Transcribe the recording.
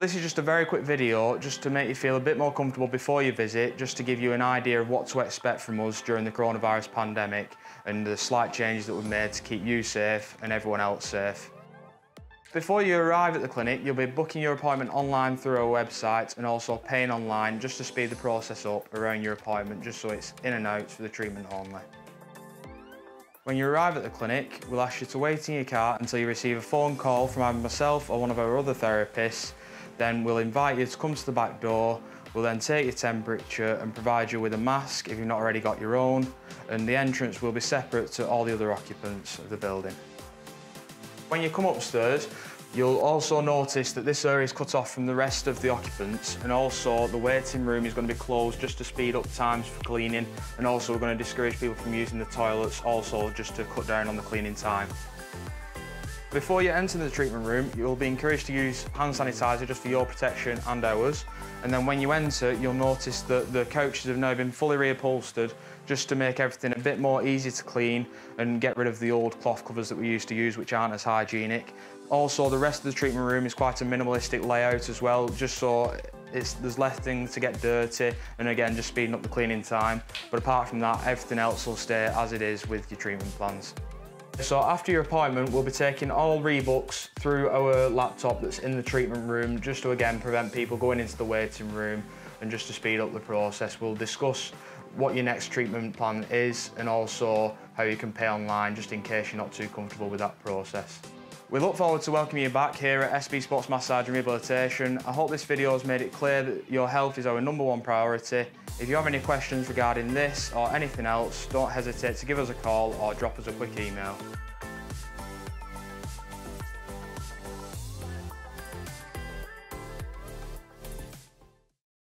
This is just a very quick video just to make you feel a bit more comfortable before you visit, just to give you an idea of what to expect from us during the coronavirus pandemic and the slight changes that we've made to keep you safe and everyone else safe. Before you arrive at the clinic, you'll be booking your appointment online through our website and also paying online just to speed the process up around your appointment, just so it's in and out for the treatment only. When you arrive at the clinic, we'll ask you to wait in your car until you receive a phone call from either myself or one of our other therapists then we'll invite you to come to the back door. We'll then take your temperature and provide you with a mask if you've not already got your own. And the entrance will be separate to all the other occupants of the building. When you come upstairs, You'll also notice that this area is cut off from the rest of the occupants and also the waiting room is going to be closed just to speed up times for cleaning and also we're going to discourage people from using the toilets also just to cut down on the cleaning time. Before you enter the treatment room, you'll be encouraged to use hand sanitizer just for your protection and ours. And then when you enter, you'll notice that the couches have now been fully reupholstered just to make everything a bit more easy to clean and get rid of the old cloth covers that we used to use, which aren't as hygienic. Also, the rest of the treatment room is quite a minimalistic layout as well, just so there's less things to get dirty and again, just speeding up the cleaning time. But apart from that, everything else will stay as it is with your treatment plans. So after your appointment, we'll be taking all rebooks through our laptop that's in the treatment room, just to again prevent people going into the waiting room and just to speed up the process. We'll discuss what your next treatment plan is and also how you can pay online, just in case you're not too comfortable with that process. We look forward to welcoming you back here at SB Sports Massage and Rehabilitation. I hope this video has made it clear that your health is our number one priority. If you have any questions regarding this or anything else, don't hesitate to give us a call or drop us a quick email.